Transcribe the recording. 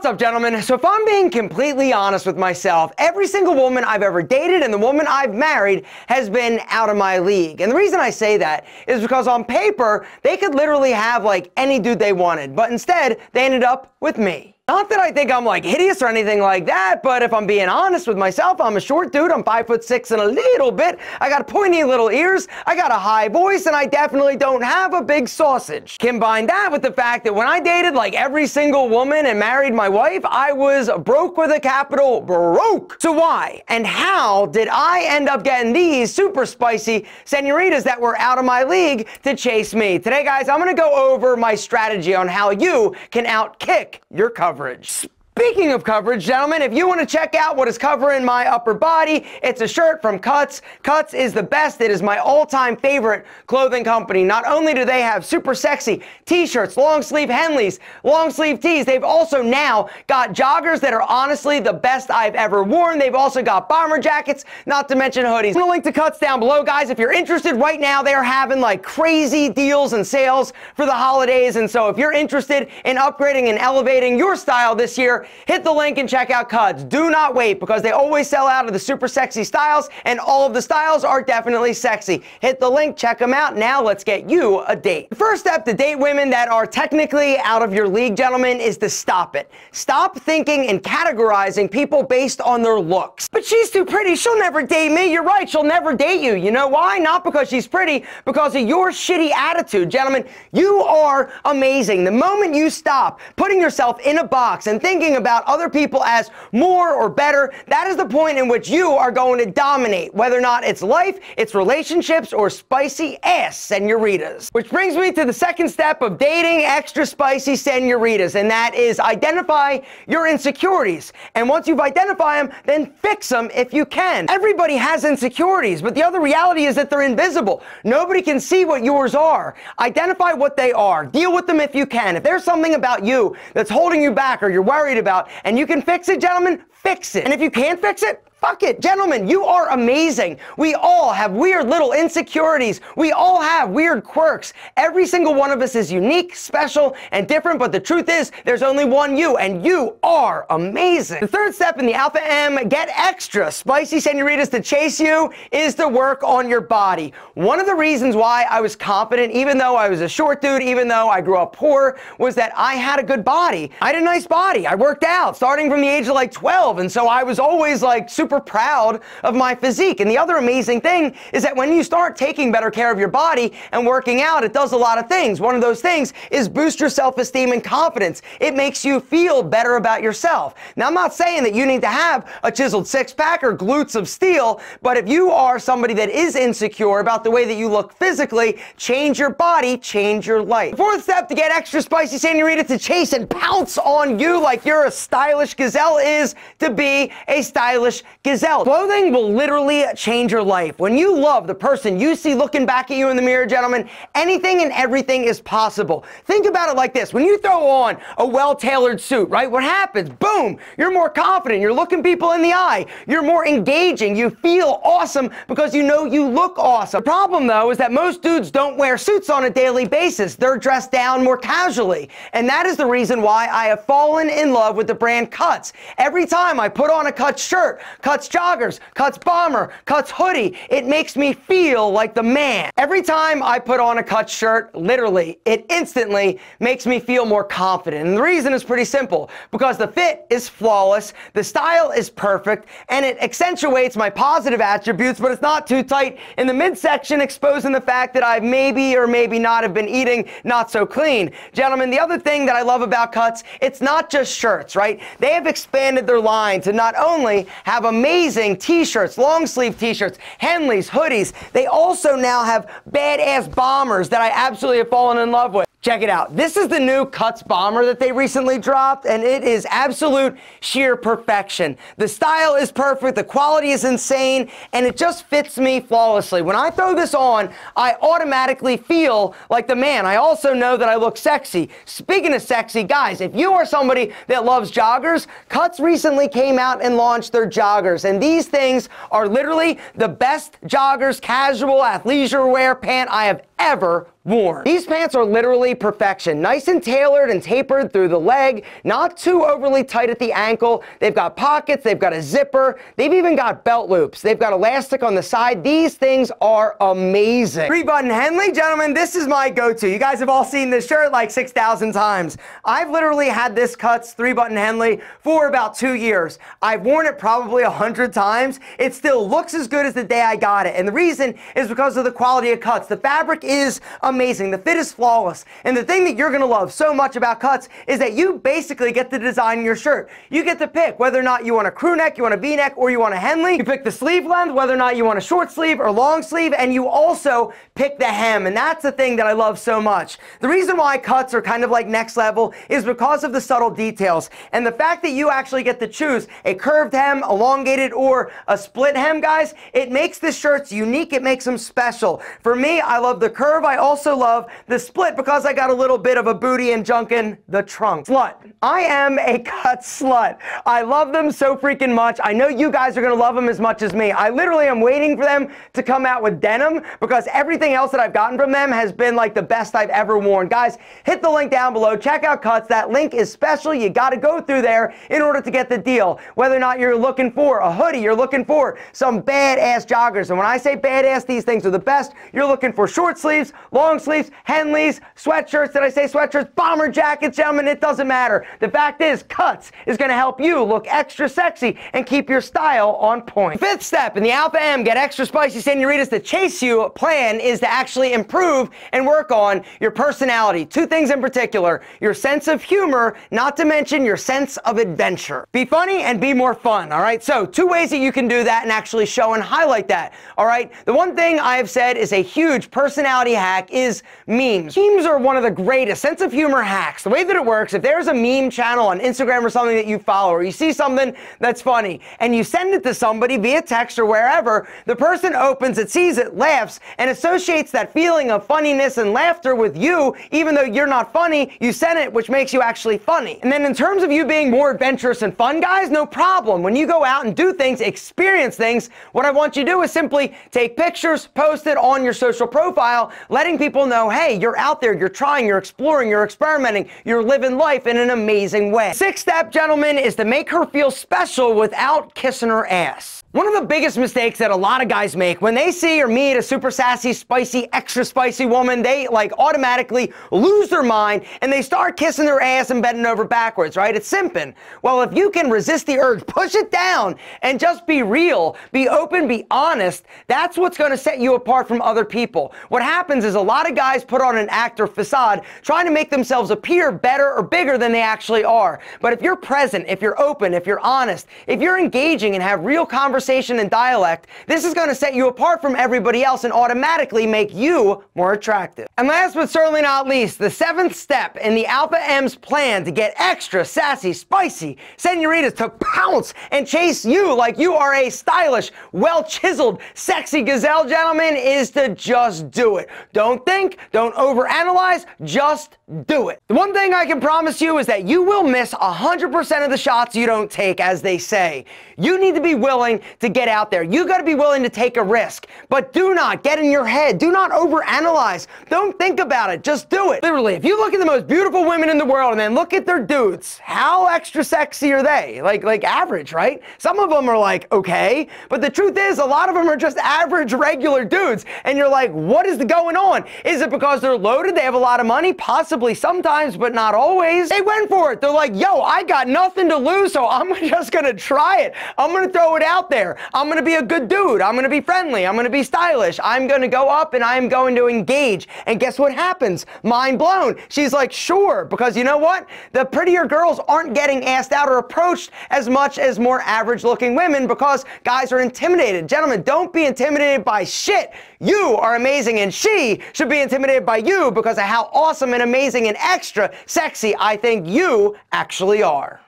What's up, gentlemen? So, if I'm being completely honest with myself, every single woman I've ever dated and the woman I've married has been out of my league. And the reason I say that is because on paper, they could literally have like any dude they wanted, but instead, they ended up with me. Not that I think I'm like hideous or anything like that, but if I'm being honest with myself, I'm a short dude. I'm five foot six and a little bit. I got pointy little ears. I got a high voice, and I definitely don't have a big sausage. Combine that with the fact that when I dated like every single woman and married my wife, I was broke with a capital broke. So why and how did I end up getting these super spicy senoritas that were out of my league to chase me? Today, guys, I'm gonna go over my strategy on how you can outkick your coverage coverage. Speaking of coverage, gentlemen, if you want to check out what is covering my upper body, it's a shirt from Cuts. Cuts is the best. It is my all-time favorite clothing company. Not only do they have super sexy t-shirts, long sleeve Henleys, long sleeve tees, they've also now got joggers that are honestly the best I've ever worn. They've also got bomber jackets, not to mention hoodies. I'm going to link to Cuts down below, guys. If you're interested right now, they're having like crazy deals and sales for the holidays. And so if you're interested in upgrading and elevating your style this year, hit the link and check out Cuts. Do not wait because they always sell out of the super sexy styles and all of the styles are definitely sexy. Hit the link, check them out. Now let's get you a date. The first step to date women that are technically out of your league, gentlemen, is to stop it. Stop thinking and categorizing people based on their looks. But she's too pretty. She'll never date me. You're right. She'll never date you. You know why? Not because she's pretty, because of your shitty attitude. Gentlemen, you are amazing. The moment you stop putting yourself in a box and thinking about other people as more or better, that is the point in which you are going to dominate, whether or not it's life, it's relationships, or spicy ass senoritas. Which brings me to the second step of dating extra spicy senoritas, and that is identify your insecurities. And once you've identified them, then fix them if you can. Everybody has insecurities, but the other reality is that they're invisible. Nobody can see what yours are. Identify what they are. Deal with them if you can. If there's something about you that's holding you back or you're worried about, about and you can fix it, gentlemen, fix it. And if you can't fix it, Fuck it, gentlemen, you are amazing. We all have weird little insecurities. We all have weird quirks. Every single one of us is unique, special, and different, but the truth is, there's only one you, and you are amazing. The third step in the Alpha M, get extra spicy senoritas to chase you, is to work on your body. One of the reasons why I was confident, even though I was a short dude, even though I grew up poor, was that I had a good body. I had a nice body. I worked out starting from the age of like 12, and so I was always like super super proud of my physique. And the other amazing thing is that when you start taking better care of your body and working out, it does a lot of things. One of those things is boost your self-esteem and confidence. It makes you feel better about yourself. Now, I'm not saying that you need to have a chiseled six-pack or glutes of steel, but if you are somebody that is insecure about the way that you look physically, change your body, change your life. Fourth step to get extra spicy senorita to chase and pounce on you like you're a stylish gazelle is to be a stylish Gazelle, clothing will literally change your life. When you love the person you see looking back at you in the mirror, gentlemen, anything and everything is possible. Think about it like this. When you throw on a well-tailored suit, right, what happens? Boom, you're more confident. You're looking people in the eye. You're more engaging. You feel awesome because you know you look awesome. The problem, though, is that most dudes don't wear suits on a daily basis. They're dressed down more casually. And that is the reason why I have fallen in love with the brand Cuts. Every time I put on a Cuts shirt, joggers, Cuts bomber, Cuts hoodie. It makes me feel like the man. Every time I put on a cut shirt, literally, it instantly makes me feel more confident. And the reason is pretty simple because the fit is flawless, the style is perfect, and it accentuates my positive attributes, but it's not too tight in the midsection, exposing the fact that I maybe or maybe not have been eating not so clean. Gentlemen, the other thing that I love about Cuts, it's not just shirts, right? They have expanded their line to not only have a amazing t-shirts, long sleeve t-shirts, Henleys, hoodies. They also now have badass bombers that I absolutely have fallen in love with. Check it out. This is the new Cuts bomber that they recently dropped, and it is absolute sheer perfection. The style is perfect, the quality is insane, and it just fits me flawlessly. When I throw this on, I automatically feel like the man. I also know that I look sexy. Speaking of sexy, guys, if you are somebody that loves joggers, Cuts recently came out and launched their joggers, and these things are literally the best joggers, casual, athleisure wear pant I have ever worn. These pants are literally perfection. Nice and tailored and tapered through the leg, not too overly tight at the ankle. They've got pockets, they've got a zipper, they've even got belt loops. They've got elastic on the side. These things are amazing. Three button Henley, gentlemen, this is my go-to. You guys have all seen this shirt like 6,000 times. I've literally had this cuts three button Henley for about two years. I've worn it probably a hundred times. It still looks as good as the day I got it. And the reason is because of the quality of cuts. The fabric is amazing. The fit is flawless. And the thing that you're going to love so much about cuts is that you basically get to design your shirt. You get to pick whether or not you want a crew neck, you want a v-neck, or you want a Henley. You pick the sleeve length, whether or not you want a short sleeve or long sleeve, and you also pick the hem. And that's the thing that I love so much. The reason why cuts are kind of like next level is because of the subtle details. And the fact that you actually get to choose a curved hem, elongated, or a split hem, guys, it makes the shirts unique. It makes them special. For me, I love the curve. I also also love the split because I got a little bit of a booty and junk in the trunk. Slut. I am a cut slut. I love them so freaking much. I know you guys are going to love them as much as me. I literally am waiting for them to come out with denim because everything else that I've gotten from them has been like the best I've ever worn. Guys, hit the link down below. Check out Cuts. That link is special. You got to go through there in order to get the deal. Whether or not you're looking for a hoodie, you're looking for some badass joggers. And when I say badass, these things are the best. You're looking for short sleeves, long long sleeves, Henleys, sweatshirts. Did I say sweatshirts? Bomber jackets, gentlemen. It doesn't matter. The fact is, Cuts is going to help you look extra sexy and keep your style on point. Fifth step in the Alpha M Get Extra Spicy Senoritas to Chase You plan is to actually improve and work on your personality. Two things in particular your sense of humor, not to mention your sense of adventure. Be funny and be more fun, all right? So, two ways that you can do that and actually show and highlight that, all right? The one thing I have said is a huge personality hack is memes. Memes are one of the greatest sense of humor hacks. The way that it works, if there's a meme channel on Instagram or something that you follow, or you see something that's funny, and you send it to somebody via text or wherever, the person opens it, sees it, laughs, and associates that feeling of funniness and laughter with you, even though you're not funny, you send it, which makes you actually funny. And then in terms of you being more adventurous and fun, guys, no problem. When you go out and do things, experience things, what I want you to do is simply take pictures, post it on your social profile, letting people know, hey, you're out there, you're trying, you're exploring, you're experimenting, you're living life in an amazing way. Sixth step, gentlemen, is to make her feel special without kissing her ass. One of the biggest mistakes that a lot of guys make when they see or meet a super sassy, spicy, extra spicy woman, they like automatically lose their mind and they start kissing their ass and bending over backwards, right? It's simping. Well, if you can resist the urge, push it down and just be real, be open, be honest, that's what's going to set you apart from other people. What happens is a lot of guys put on an act or facade trying to make themselves appear better or bigger than they actually are. But if you're present, if you're open, if you're honest, if you're engaging and have real conversations, conversation and dialect, this is going to set you apart from everybody else and automatically make you more attractive. And last but certainly not least, the seventh step in the Alpha M's plan to get extra sassy, spicy senoritas to pounce and chase you like you are a stylish, well chiseled, sexy gazelle, gentlemen, is to just do it. Don't think, don't overanalyze, just do it. The one thing I can promise you is that you will miss 100% of the shots you don't take, as they say. You need to be willing to get out there. You got to be willing to take a risk. But do not get in your head. Do not overanalyze. Don't think about it. Just do it. Literally, if you look at the most beautiful women in the world and then look at their dudes, how extra sexy are they? Like, like average, right? Some of them are like, okay. But the truth is, a lot of them are just average, regular dudes. And you're like, what is going on? Is it because they're loaded? They have a lot of money? Possibly sometimes, but not always. They went for it. They're like, yo, I got nothing to lose, so I'm just going to try it. I'm going to throw it out there there. I'm going to be a good dude. I'm going to be friendly. I'm going to be stylish. I'm going to go up and I'm going to engage. And guess what happens? Mind blown. She's like, sure, because you know what? The prettier girls aren't getting asked out or approached as much as more average looking women because guys are intimidated. Gentlemen, don't be intimidated by shit. You are amazing and she should be intimidated by you because of how awesome and amazing and extra sexy I think you actually are.